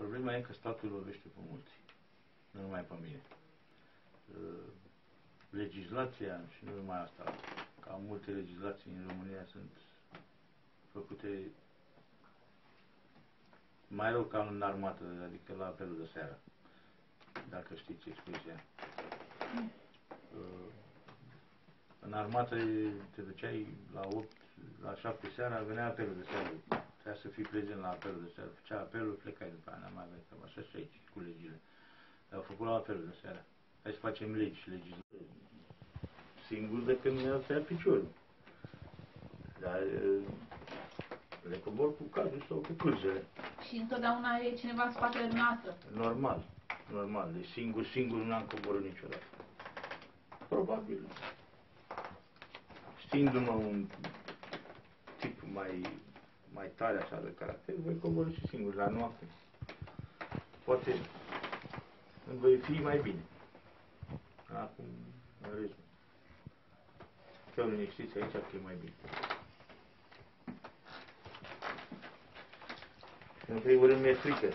Problema e că statul lovește pe mulți, nu numai pe mine. Uh, legislația, și nu numai asta, ca multe legislații în România sunt făcute mai rău ca în armată, adică la apelul de seară, dacă știți expresia. Uh, în armată te duceai la 8, la 7 seara, venea apelul de seară. Trebuia să fii prezent la apelul de seară. Făcea apelul, plecai după aia, n-am mai avea treaba. Așa și aici, cu legile. Au făcut la apelul de seară. Hai să facem legi, legi. Singur de când mi-a tăiat piciorul. Dar le cobor cu cadru sau cu cârjele. Și întotdeauna e cineva în spatele noastră. Normal, normal. Deci singur, singur nu am coborât niciodată. Probabil. Știindu-mă un tip mai, mai tare așa de caracter, voi coborâ și singur, dar nu acum. Poate îmi voi fi mai bine. Acum, în rest. Chiar liniștiți aici că e mai bine. În primul rând mi-e frică